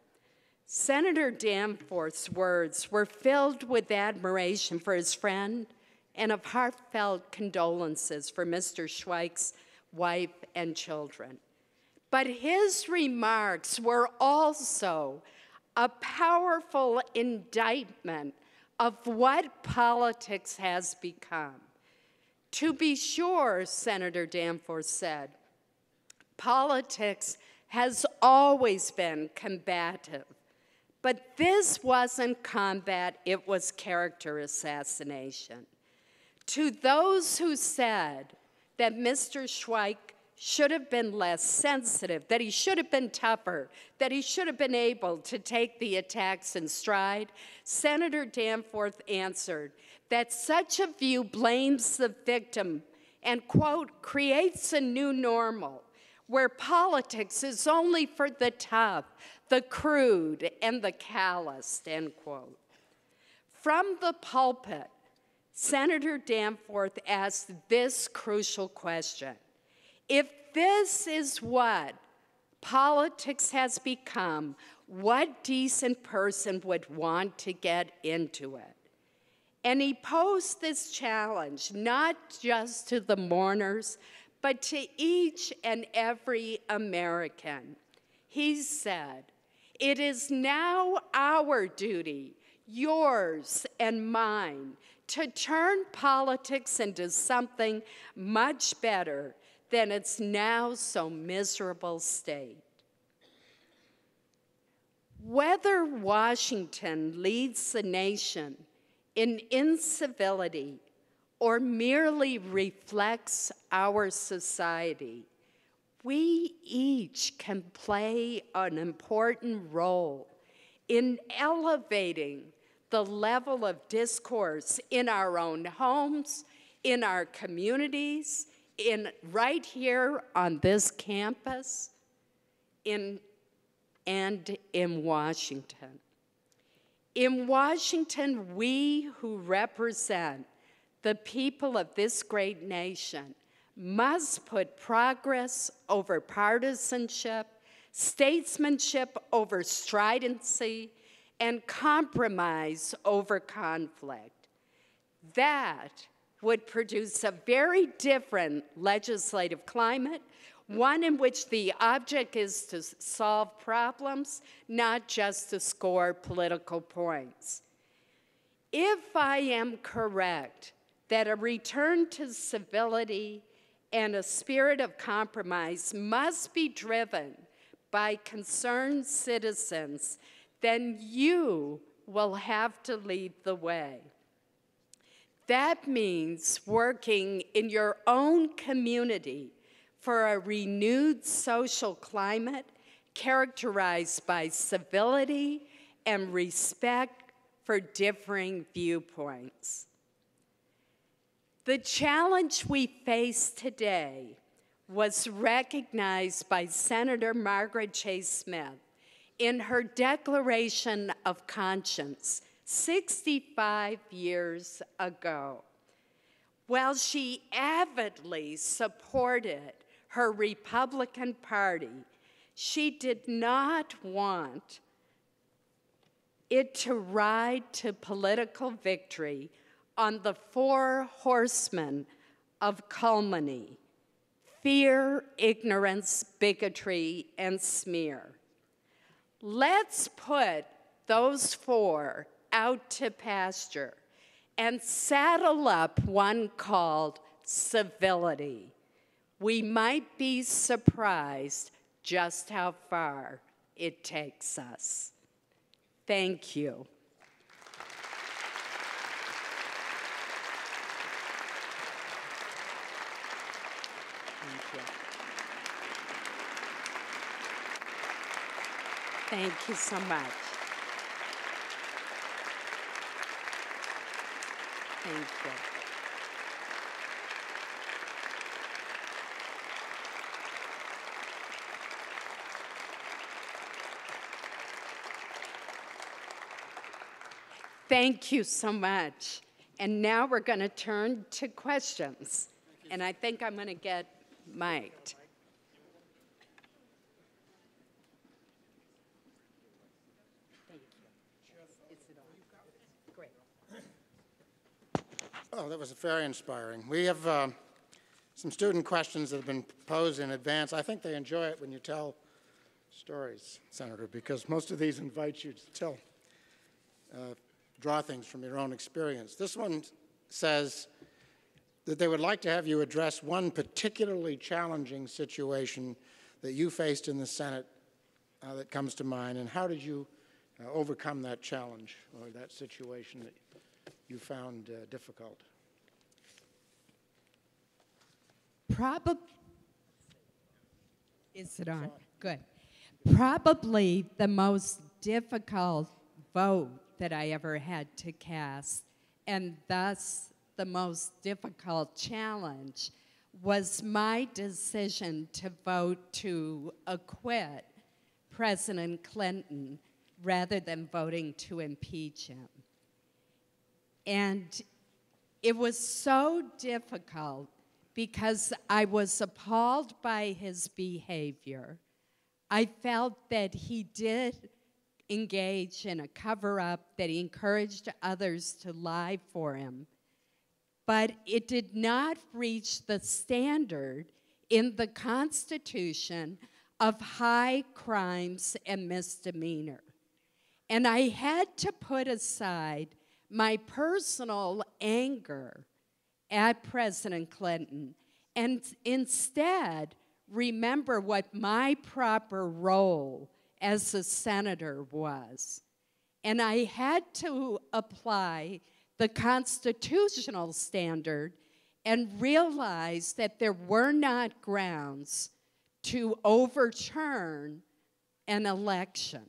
Senator Danforth's words were filled with admiration for his friend and of heartfelt condolences for Mr. Schweich's wife and children. But his remarks were also a powerful indictment of what politics has become. To be sure, Senator Danforth said, politics has always been combative but this wasn't combat, it was character assassination. To those who said that Mr. Schweich should have been less sensitive, that he should have been tougher, that he should have been able to take the attacks in stride, Senator Danforth answered that such a view blames the victim and, quote, creates a new normal where politics is only for the tough, the crude, and the calloused, end quote. From the pulpit, Senator Danforth asked this crucial question If this is what politics has become, what decent person would want to get into it? And he posed this challenge not just to the mourners, but to each and every American. He said, It is now our duty, yours and mine, to turn politics into something much better than its now so miserable state. Whether Washington leads the nation in incivility or merely reflects our society, we each can play an important role in elevating the level of discourse in our own homes, in our communities, in right here on this campus, in, and in Washington. In Washington, we who represent the people of this great nation must put progress over partisanship, statesmanship over stridency, and compromise over conflict. That would produce a very different legislative climate, one in which the object is to solve problems, not just to score political points. If I am correct that a return to civility and a spirit of compromise must be driven by concerned citizens, then you will have to lead the way. That means working in your own community for a renewed social climate characterized by civility and respect for differing viewpoints. The challenge we face today was recognized by Senator Margaret Chase Smith in her Declaration of Conscience 65 years ago. While she avidly supported her Republican Party, she did not want it to ride to political victory on the four horsemen of calumny fear, ignorance, bigotry, and smear. Let's put those four out to pasture and saddle up one called civility. We might be surprised just how far it takes us. Thank you. Thank you so much. Thank you. Thank you so much. And now we're going to turn to questions. And I think I'm going to get mic'd. Oh, that was very inspiring. We have uh, some student questions that have been posed in advance. I think they enjoy it when you tell stories, Senator, because most of these invite you to tell, uh, draw things from your own experience. This one says that they would like to have you address one particularly challenging situation that you faced in the Senate uh, that comes to mind, and how did you uh, overcome that challenge or that situation that you found uh, difficult? Probably. Is it on? Good. Probably the most difficult vote that I ever had to cast, and thus the most difficult challenge, was my decision to vote to acquit President Clinton rather than voting to impeach him. And it was so difficult because I was appalled by his behavior. I felt that he did engage in a cover up, that he encouraged others to lie for him. But it did not reach the standard in the Constitution of high crimes and misdemeanor. And I had to put aside my personal anger at President Clinton and instead remember what my proper role as a senator was. And I had to apply the constitutional standard and realize that there were not grounds to overturn an election.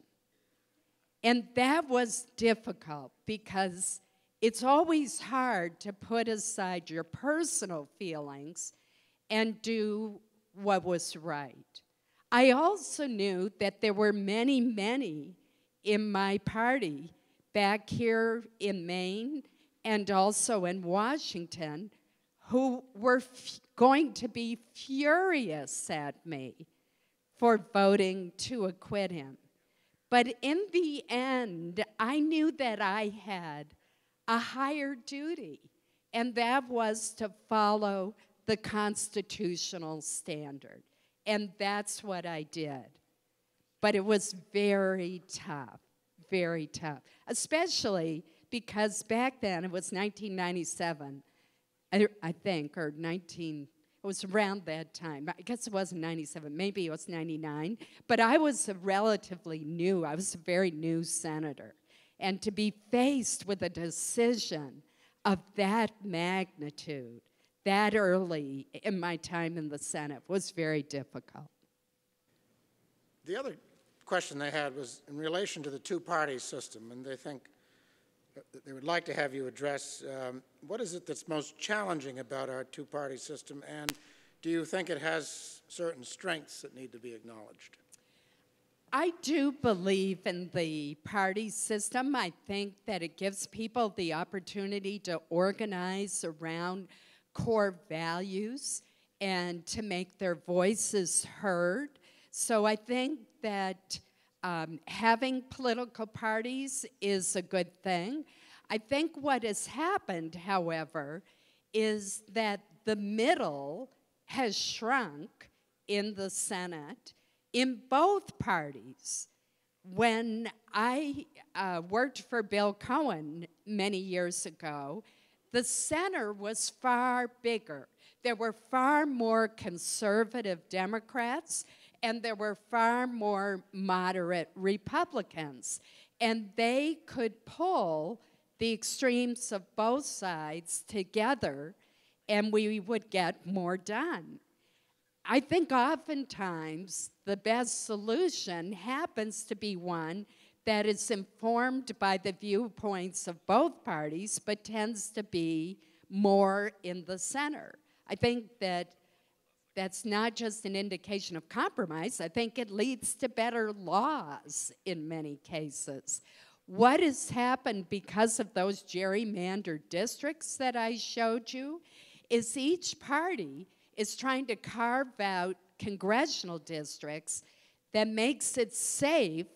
And that was difficult because it's always hard to put aside your personal feelings and do what was right. I also knew that there were many, many in my party back here in Maine and also in Washington who were going to be furious at me for voting to acquit him. But in the end, I knew that I had a higher duty, and that was to follow the constitutional standard. And that's what I did. But it was very tough, very tough, especially because back then it was 1997, I, er, I think, or 19, it was around that time. I guess it wasn't 97, maybe it was 99. But I was relatively new, I was a very new senator. And to be faced with a decision of that magnitude that early in my time in the Senate was very difficult. The other question they had was in relation to the two-party system, and they think they would like to have you address um, what is it that's most challenging about our two-party system, and do you think it has certain strengths that need to be acknowledged? I do believe in the party system. I think that it gives people the opportunity to organize around core values and to make their voices heard. So I think that um, having political parties is a good thing. I think what has happened, however, is that the middle has shrunk in the Senate in both parties. When I uh, worked for Bill Cohen many years ago, the center was far bigger. There were far more conservative Democrats and there were far more moderate Republicans. And they could pull the extremes of both sides together and we would get more done. I think oftentimes the best solution happens to be one that is informed by the viewpoints of both parties, but tends to be more in the center. I think that that's not just an indication of compromise, I think it leads to better laws in many cases. What has happened because of those gerrymandered districts that I showed you is each party is trying to carve out congressional districts that makes it safe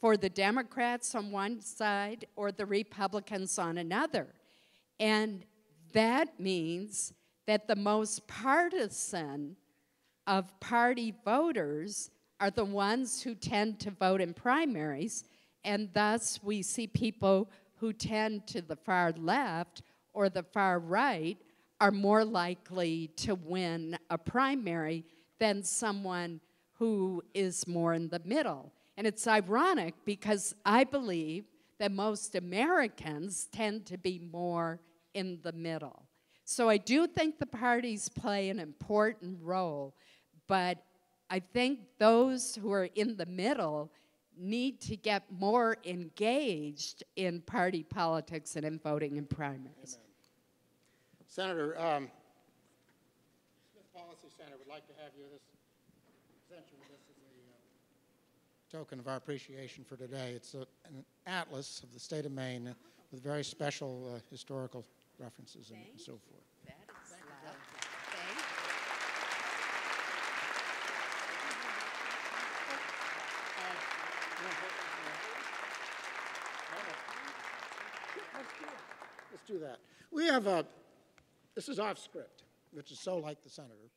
for the Democrats on one side or the Republicans on another. And that means that the most partisan of party voters are the ones who tend to vote in primaries, and thus we see people who tend to the far left or the far right are more likely to win a primary than someone who is more in the middle. And it's ironic because I believe that most Americans tend to be more in the middle. So I do think the parties play an important role, but I think those who are in the middle need to get more engaged in party politics and in voting in primaries. Amen. Senator, um, Smith Policy Center would like to have you this, present you with this as a uh, token of our appreciation for today. It's a, an atlas of the state of Maine with very special uh, historical references and, and so forth. That is lovely. Let's do that. We have a, this is off script, which is so like the senator.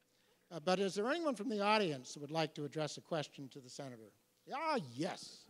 Uh, but is there anyone from the audience who would like to address a question to the senator? Ah, yes.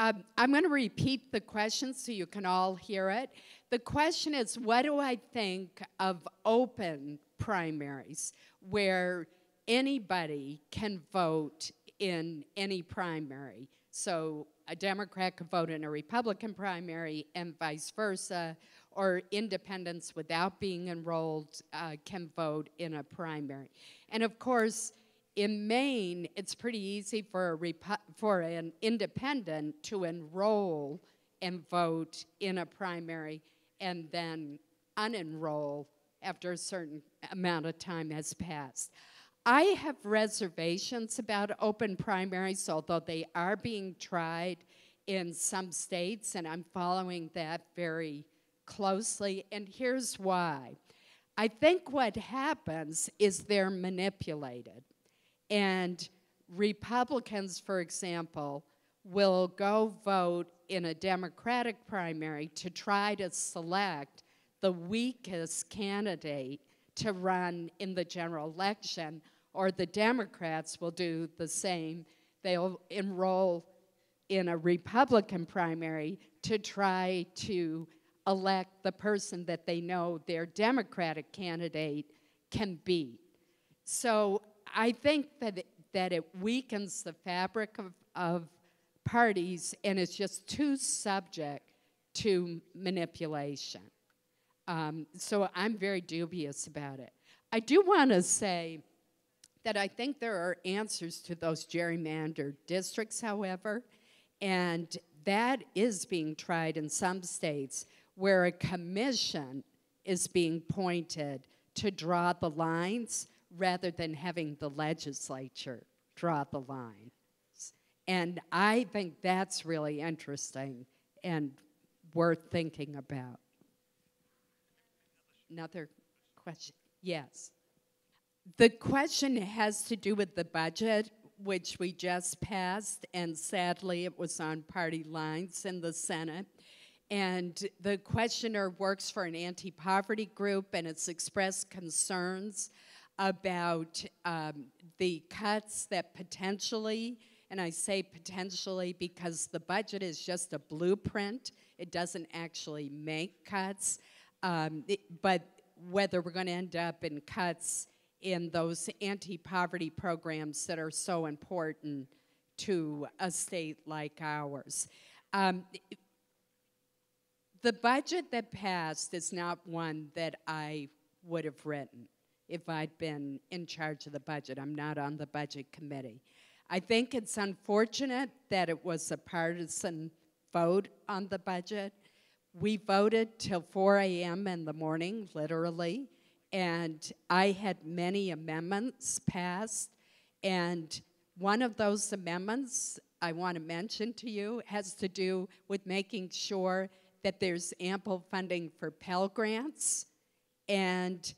Um, I'm going to repeat the question so you can all hear it. The question is What do I think of open primaries where anybody can vote in any primary? So a Democrat could vote in a Republican primary and vice versa, or independents without being enrolled uh, can vote in a primary. And of course, in Maine, it's pretty easy for, a for an independent to enroll and vote in a primary and then unenroll after a certain amount of time has passed. I have reservations about open primaries, although they are being tried in some states, and I'm following that very closely. And here's why I think what happens is they're manipulated. And Republicans, for example, will go vote in a Democratic primary to try to select the weakest candidate to run in the general election, or the Democrats will do the same. They'll enroll in a Republican primary to try to elect the person that they know their Democratic candidate can beat. So I think that it, that it weakens the fabric of, of parties and it's just too subject to manipulation. Um, so I'm very dubious about it. I do want to say that I think there are answers to those gerrymandered districts, however, and that is being tried in some states where a commission is being pointed to draw the lines rather than having the legislature draw the lines. And I think that's really interesting and worth thinking about. Another question? Yes. The question has to do with the budget, which we just passed, and sadly it was on party lines in the Senate. And the questioner works for an anti poverty group and it's expressed concerns about um, the cuts that potentially, and I say potentially because the budget is just a blueprint, it doesn't actually make cuts. Um, it, but whether we're going to end up in cuts in those anti poverty programs that are so important to a state like ours. Um, the budget that passed is not one that I would have written if I'd been in charge of the budget. I'm not on the budget committee. I think it's unfortunate that it was a partisan vote on the budget. We voted till 4 a.m. in the morning, literally, and I had many amendments passed. And one of those amendments I want to mention to you has to do with making sure that there's ample funding for Pell Grants and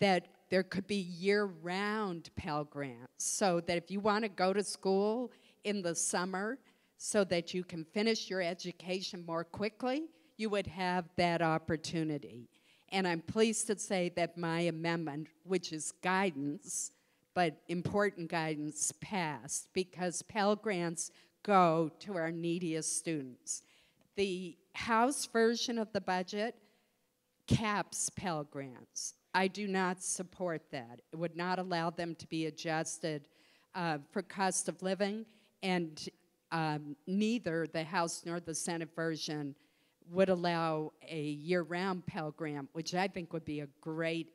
that there could be year round Pell Grants so that if you want to go to school in the summer so that you can finish your education more quickly, you would have that opportunity. And I'm pleased to say that my amendment, which is guidance, but important guidance, passed because Pell Grants go to our neediest students. The House version of the budget caps Pell Grants. I do not support that. It would not allow them to be adjusted uh, for cost of living, and um, neither the House nor the Senate version would allow a year round Pell Grant, which I think would be a great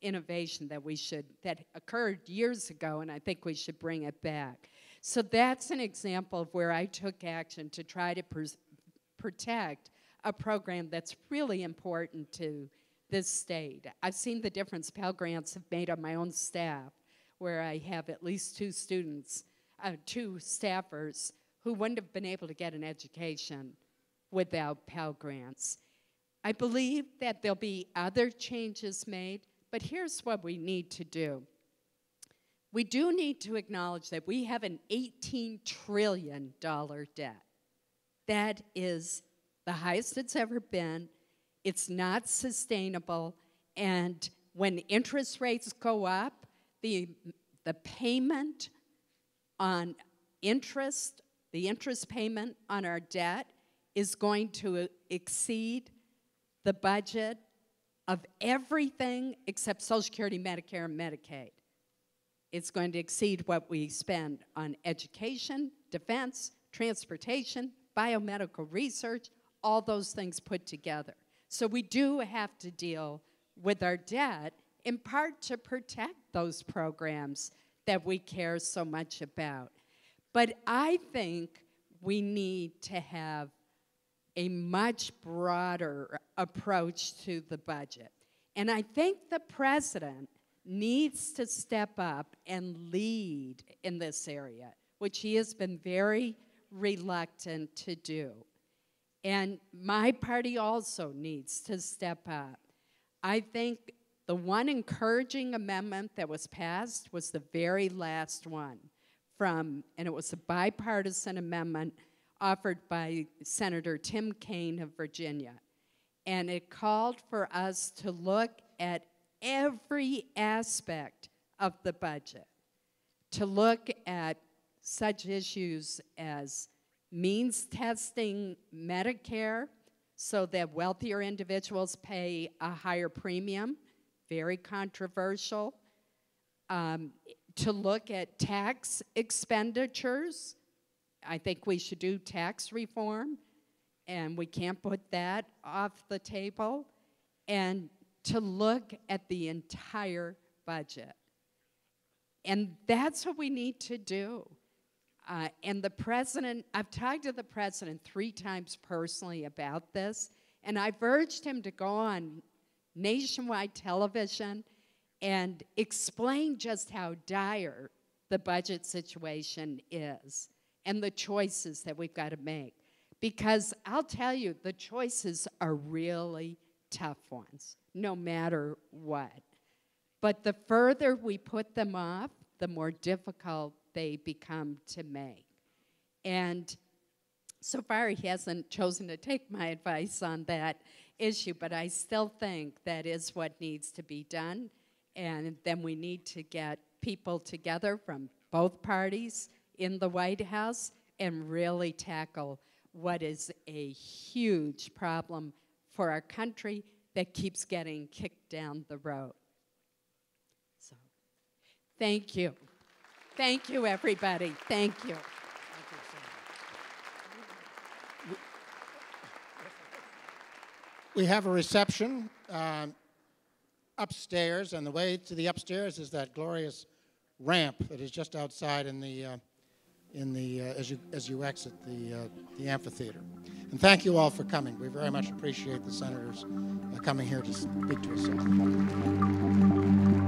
innovation that we should, that occurred years ago, and I think we should bring it back. So that's an example of where I took action to try to protect a program that's really important to this state. I've seen the difference Pell Grants have made on my own staff, where I have at least two students, uh, two staffers who wouldn't have been able to get an education without Pell Grants. I believe that there'll be other changes made, but here's what we need to do. We do need to acknowledge that we have an $18 trillion debt. That is the highest it's ever been it's not sustainable. And when interest rates go up, the, the payment on interest, the interest payment on our debt is going to exceed the budget of everything except Social Security, Medicare, and Medicaid. It's going to exceed what we spend on education, defense, transportation, biomedical research, all those things put together. So we do have to deal with our debt in part to protect those programs that we care so much about. But I think we need to have a much broader approach to the budget. And I think the president needs to step up and lead in this area, which he has been very reluctant to do. And my party also needs to step up. I think the one encouraging amendment that was passed was the very last one from, and it was a bipartisan amendment offered by Senator Tim Kaine of Virginia. And it called for us to look at every aspect of the budget, to look at such issues as means testing Medicare so that wealthier individuals pay a higher premium, very controversial. Um, to look at tax expenditures, I think we should do tax reform, and we can't put that off the table. And to look at the entire budget. And that's what we need to do. Uh, and the president, I've talked to the president three times personally about this, and I've urged him to go on nationwide television and explain just how dire the budget situation is and the choices that we've got to make. Because I'll tell you, the choices are really tough ones, no matter what. But the further we put them off, the more difficult they become to make. And so far, he hasn't chosen to take my advice on that issue, but I still think that is what needs to be done. And then we need to get people together from both parties in the White House and really tackle what is a huge problem for our country that keeps getting kicked down the road. So, thank you. Thank you, everybody. Thank you. We have a reception um, upstairs, and the way to the upstairs is that glorious ramp that is just outside in the, uh, in the uh, as, you, as you exit the, uh, the amphitheater. And thank you all for coming. We very much appreciate the senators uh, coming here to speak to us.